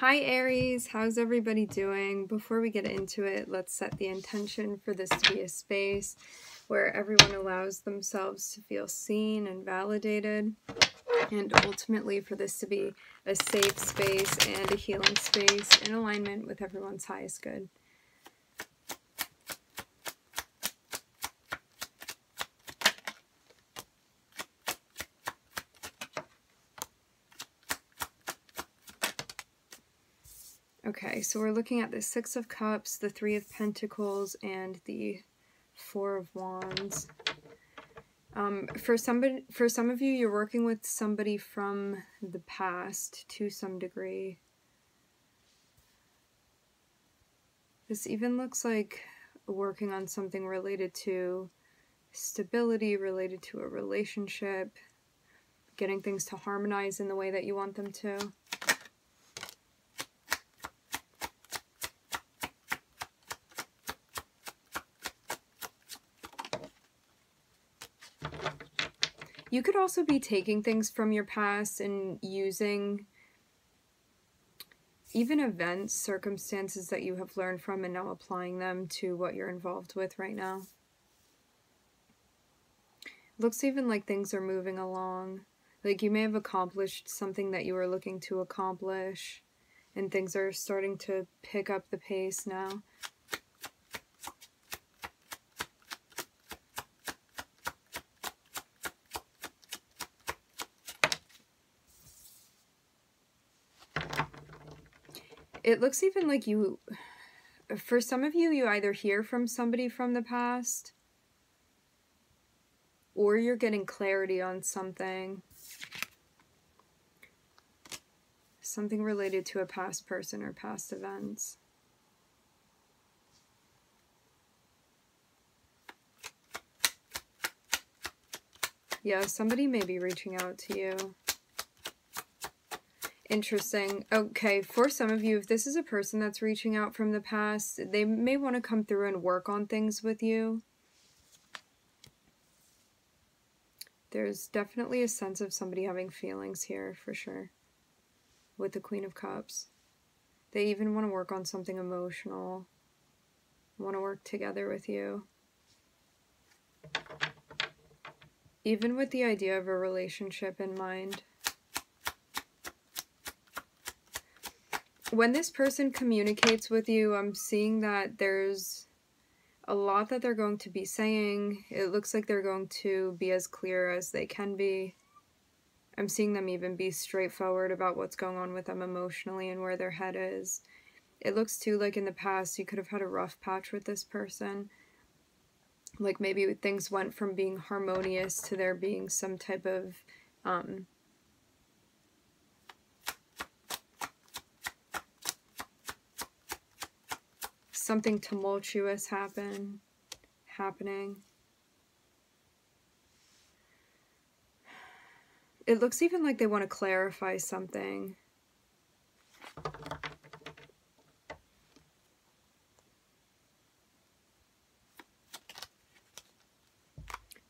Hi Aries, how's everybody doing? Before we get into it, let's set the intention for this to be a space where everyone allows themselves to feel seen and validated, and ultimately for this to be a safe space and a healing space in alignment with everyone's highest good. Okay, so we're looking at the Six of Cups, the Three of Pentacles, and the Four of Wands. Um, for somebody, for some of you, you're working with somebody from the past to some degree. This even looks like working on something related to stability, related to a relationship, getting things to harmonize in the way that you want them to. You could also be taking things from your past and using even events, circumstances that you have learned from and now applying them to what you're involved with right now. Looks even like things are moving along. Like you may have accomplished something that you were looking to accomplish and things are starting to pick up the pace now. It looks even like you, for some of you, you either hear from somebody from the past or you're getting clarity on something. Something related to a past person or past events. Yeah, somebody may be reaching out to you. Interesting. Okay, for some of you, if this is a person that's reaching out from the past, they may want to come through and work on things with you. There's definitely a sense of somebody having feelings here, for sure, with the Queen of Cups. They even want to work on something emotional, want to work together with you. Even with the idea of a relationship in mind. When this person communicates with you, I'm seeing that there's a lot that they're going to be saying. It looks like they're going to be as clear as they can be. I'm seeing them even be straightforward about what's going on with them emotionally and where their head is. It looks too like in the past you could have had a rough patch with this person. Like maybe things went from being harmonious to there being some type of um, something tumultuous happen happening. It looks even like they want to clarify something.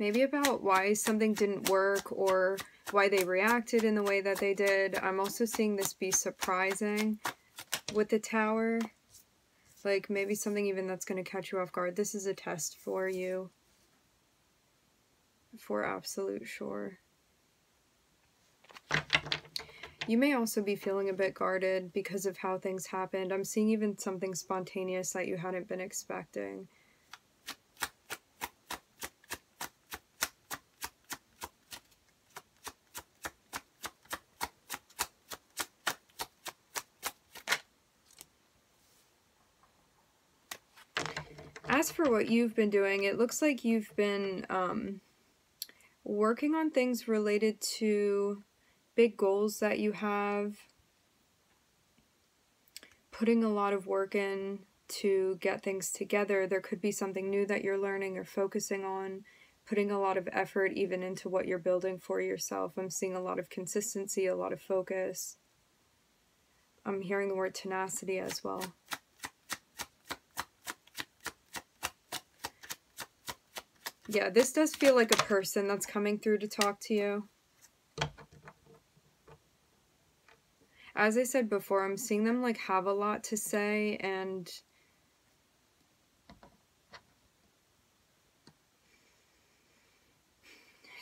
Maybe about why something didn't work or why they reacted in the way that they did. I'm also seeing this be surprising with the tower. Like maybe something even that's going to catch you off guard. This is a test for you. For absolute sure. You may also be feeling a bit guarded because of how things happened. I'm seeing even something spontaneous that you hadn't been expecting. As for what you've been doing, it looks like you've been um, working on things related to big goals that you have, putting a lot of work in to get things together. There could be something new that you're learning or focusing on, putting a lot of effort even into what you're building for yourself. I'm seeing a lot of consistency, a lot of focus. I'm hearing the word tenacity as well. Yeah, this does feel like a person that's coming through to talk to you. as I said before, I'm seeing them like have a lot to say and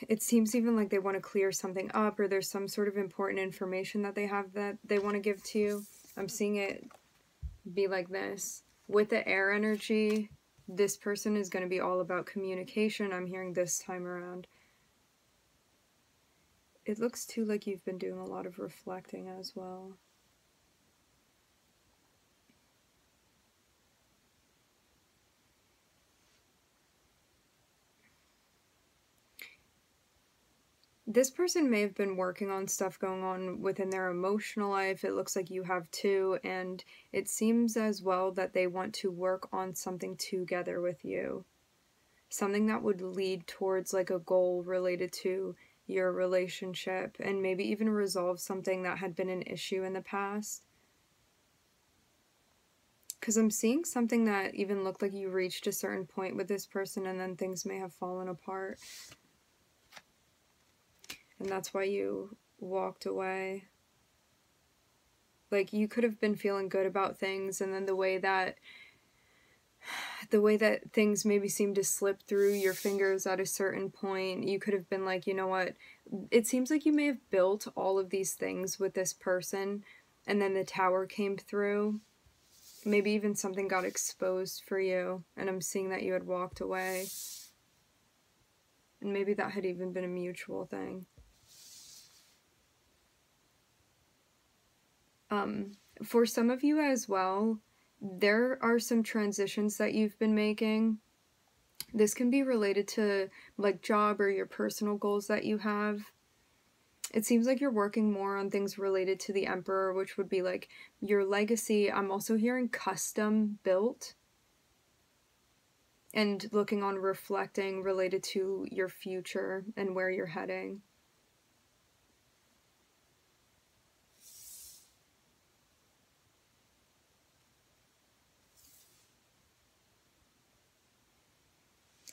it seems even like they want to clear something up or there's some sort of important information that they have that they want to give to you. I'm seeing it be like this. With the air energy, this person is going to be all about communication. I'm hearing this time around. It looks too like you've been doing a lot of reflecting as well. This person may have been working on stuff going on within their emotional life. It looks like you have too. And it seems as well that they want to work on something together with you. Something that would lead towards like a goal related to your relationship and maybe even resolve something that had been an issue in the past. Because I'm seeing something that even looked like you reached a certain point with this person and then things may have fallen apart and that's why you walked away. Like you could have been feeling good about things and then the way that the way that things maybe seemed to slip through your fingers at a certain point, you could have been like, you know what? It seems like you may have built all of these things with this person and then the tower came through. Maybe even something got exposed for you and I'm seeing that you had walked away. And maybe that had even been a mutual thing. Um, for some of you as well, there are some transitions that you've been making. This can be related to like job or your personal goals that you have. It seems like you're working more on things related to the Emperor, which would be like your legacy. I'm also hearing custom built and looking on reflecting related to your future and where you're heading.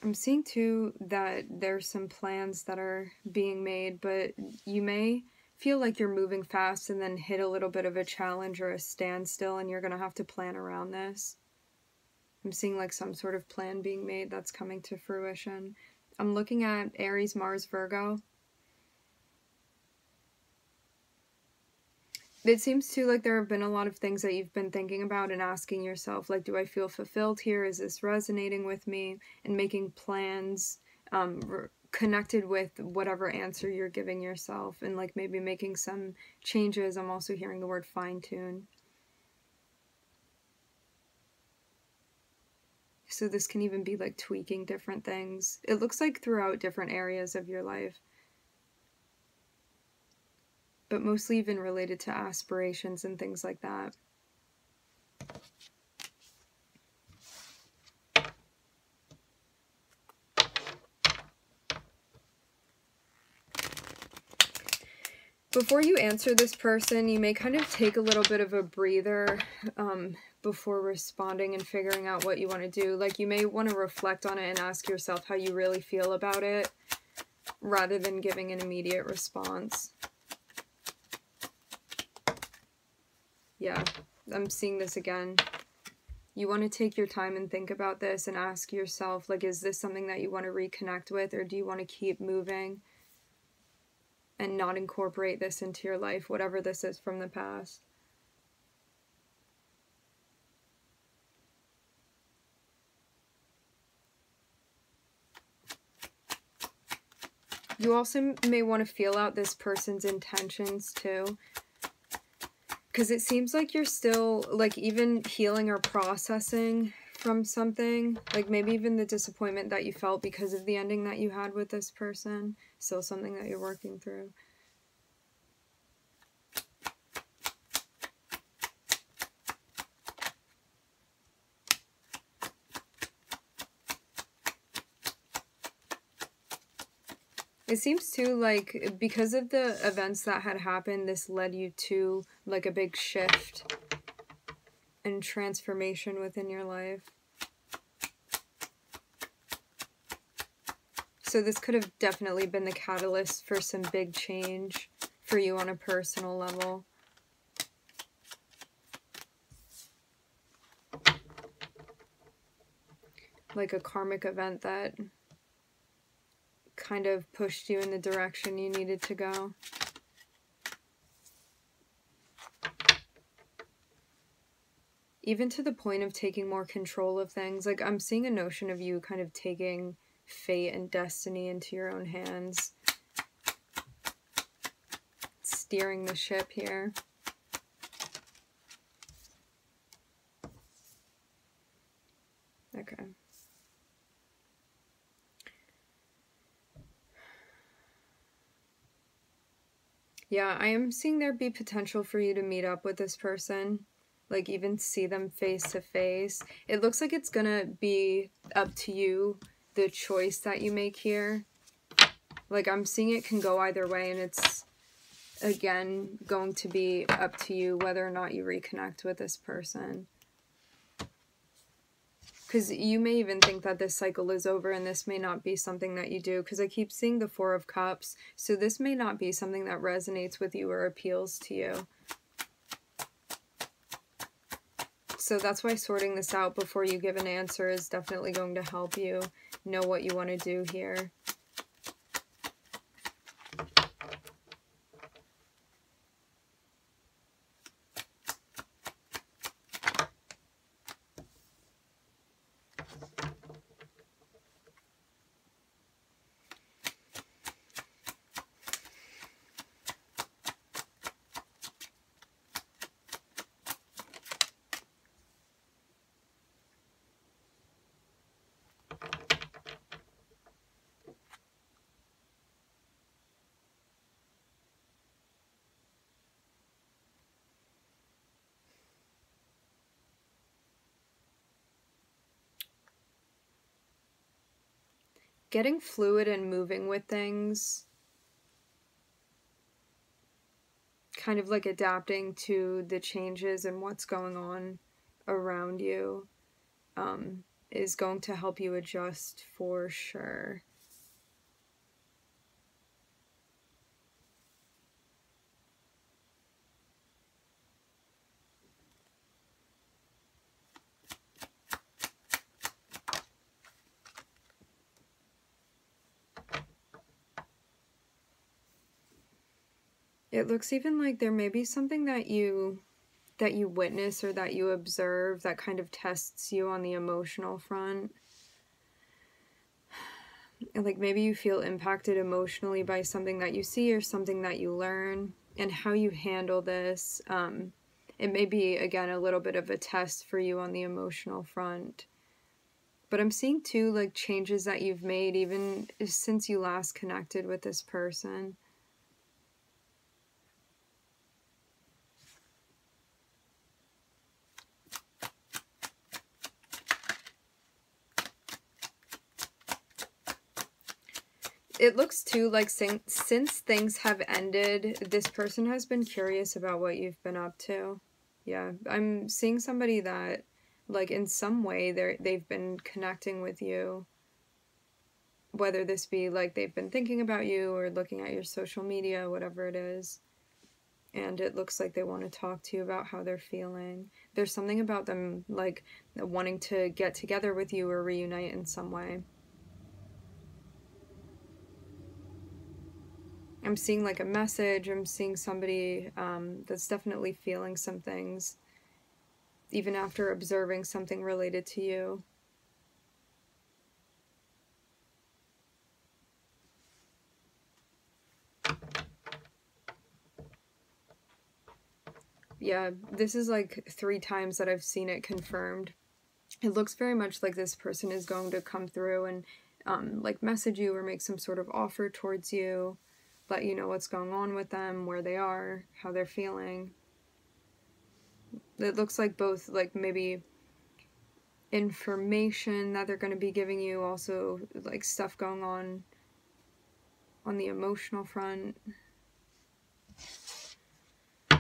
I'm seeing too that there's some plans that are being made, but you may feel like you're moving fast and then hit a little bit of a challenge or a standstill and you're going to have to plan around this. I'm seeing like some sort of plan being made that's coming to fruition. I'm looking at Aries, Mars, Virgo. It seems too like there have been a lot of things that you've been thinking about and asking yourself like do i feel fulfilled here? Is this resonating with me? and making plans um, connected with whatever answer you're giving yourself and like maybe making some changes. I'm also hearing the word fine tune so this can even be like tweaking different things. It looks like throughout different areas of your life but mostly even related to aspirations and things like that. Before you answer this person, you may kind of take a little bit of a breather um, before responding and figuring out what you want to do. Like, you may want to reflect on it and ask yourself how you really feel about it rather than giving an immediate response. Yeah, I'm seeing this again. You want to take your time and think about this and ask yourself, like, is this something that you want to reconnect with or do you want to keep moving and not incorporate this into your life, whatever this is from the past? You also may want to feel out this person's intentions too because it seems like you're still like even healing or processing from something like maybe even the disappointment that you felt because of the ending that you had with this person still something that you're working through It seems too like because of the events that had happened, this led you to like a big shift and transformation within your life. So this could have definitely been the catalyst for some big change for you on a personal level. Like a karmic event that kind of pushed you in the direction you needed to go. Even to the point of taking more control of things. Like, I'm seeing a notion of you kind of taking fate and destiny into your own hands. Steering the ship here. Okay. Yeah, I am seeing there be potential for you to meet up with this person. Like, even see them face to face. It looks like it's gonna be up to you, the choice that you make here. Like, I'm seeing it can go either way, and it's, again, going to be up to you whether or not you reconnect with this person. Because you may even think that this cycle is over and this may not be something that you do. Because I keep seeing the Four of Cups. So this may not be something that resonates with you or appeals to you. So that's why sorting this out before you give an answer is definitely going to help you know what you want to do here. Getting fluid and moving with things kind of like adapting to the changes and what's going on around you um, is going to help you adjust for sure. It looks even like there may be something that you that you witness or that you observe that kind of tests you on the emotional front. Like maybe you feel impacted emotionally by something that you see or something that you learn and how you handle this. Um, it may be, again, a little bit of a test for you on the emotional front. But I'm seeing too, like, changes that you've made even since you last connected with this person. It looks too like since things have ended, this person has been curious about what you've been up to. Yeah, I'm seeing somebody that, like, in some way, they're they've been connecting with you. Whether this be like they've been thinking about you or looking at your social media, whatever it is. And it looks like they want to talk to you about how they're feeling. There's something about them, like, wanting to get together with you or reunite in some way. I'm seeing like a message, I'm seeing somebody um, that's definitely feeling some things, even after observing something related to you. Yeah, this is like three times that I've seen it confirmed. It looks very much like this person is going to come through and um, like message you or make some sort of offer towards you let you know what's going on with them, where they are, how they're feeling. It looks like both, like maybe information that they're going to be giving you, also like stuff going on on the emotional front.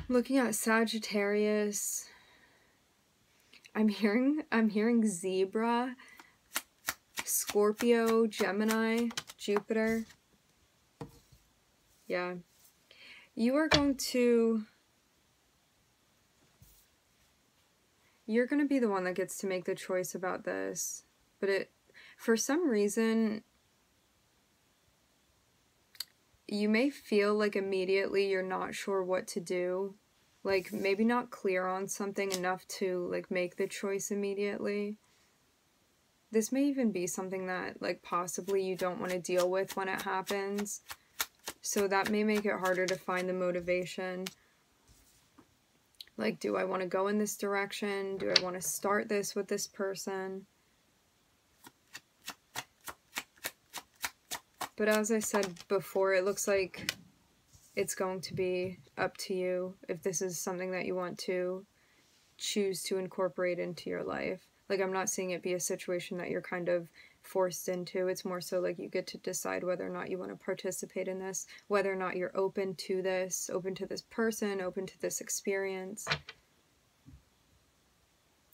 Looking at Sagittarius, I'm hearing I'm hearing zebra, Scorpio, Gemini, Jupiter. Yeah. You are going to... You're going to be the one that gets to make the choice about this. But it for some reason, you may feel like immediately you're not sure what to do. Like, maybe not clear on something enough to, like, make the choice immediately. This may even be something that, like, possibly you don't want to deal with when it happens. So that may make it harder to find the motivation. Like, do I want to go in this direction? Do I want to start this with this person? But as I said before, it looks like it's going to be up to you if this is something that you want to choose to incorporate into your life. Like, I'm not seeing it be a situation that you're kind of forced into. It's more so like you get to decide whether or not you want to participate in this, whether or not you're open to this, open to this person, open to this experience.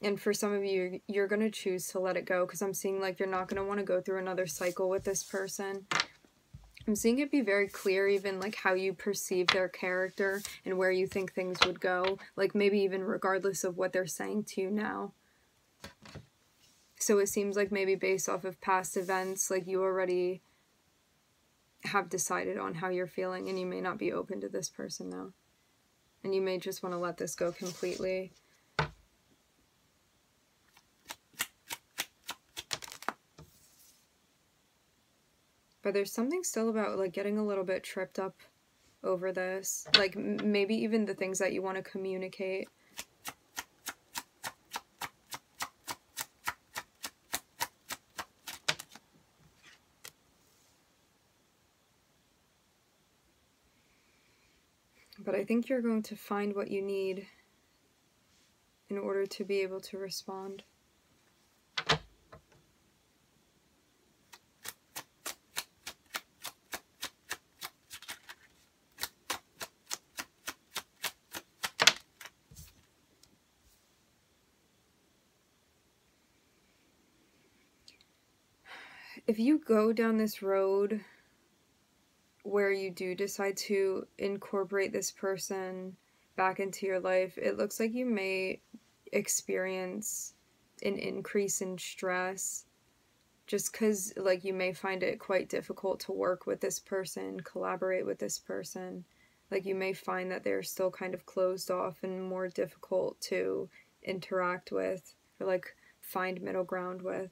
And for some of you, you're going to choose to let it go because I'm seeing like you're not going to want to go through another cycle with this person. I'm seeing it be very clear, even like how you perceive their character and where you think things would go, like maybe even regardless of what they're saying to you now. So it seems like maybe based off of past events, like you already have decided on how you're feeling and you may not be open to this person now. And you may just want to let this go completely. But there's something still about like getting a little bit tripped up over this. Like maybe even the things that you want to communicate. But I think you're going to find what you need in order to be able to respond. if you go down this road where you do decide to incorporate this person back into your life, it looks like you may experience an increase in stress just because like you may find it quite difficult to work with this person collaborate with this person. Like you may find that they're still kind of closed off and more difficult to interact with or like find middle ground with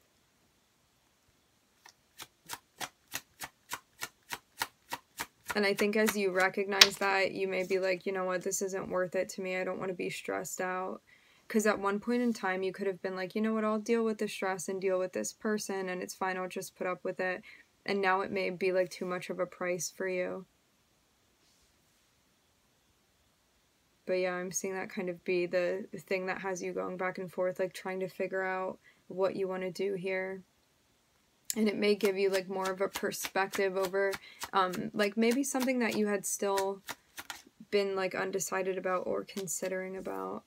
And I think as you recognize that, you may be like, you know what, this isn't worth it to me. I don't want to be stressed out. Because at one point in time, you could have been like, you know what, I'll deal with the stress and deal with this person, and it's fine, I'll just put up with it. And now it may be like too much of a price for you. But yeah, I'm seeing that kind of be the thing that has you going back and forth, like trying to figure out what you want to do here and it may give you like more of a perspective over um like maybe something that you had still been like undecided about or considering about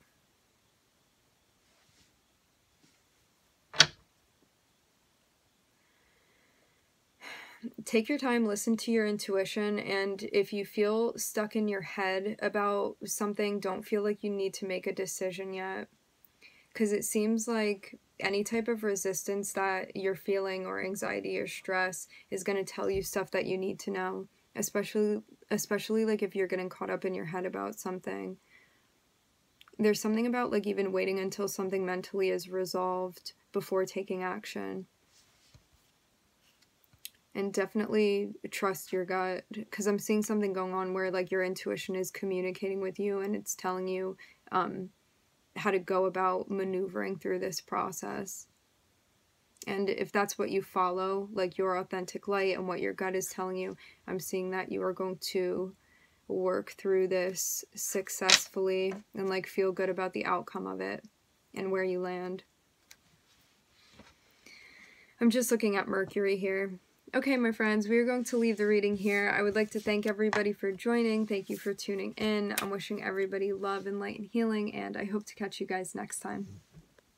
take your time, listen to your intuition, and if you feel stuck in your head about something, don't feel like you need to make a decision yet. Because it seems like any type of resistance that you're feeling or anxiety or stress is going to tell you stuff that you need to know especially especially like if you're getting caught up in your head about something. There's something about like even waiting until something mentally is resolved before taking action. And definitely trust your gut because i'm seeing something going on where like your intuition is communicating with you and it's telling you um how to go about maneuvering through this process. And if that's what you follow, like your authentic light and what your gut is telling you, I'm seeing that you are going to work through this successfully and like feel good about the outcome of it and where you land. I'm just looking at Mercury here. Okay, my friends, we are going to leave the reading here. I would like to thank everybody for joining. Thank you for tuning in. I'm wishing everybody love and light and healing, and I hope to catch you guys next time.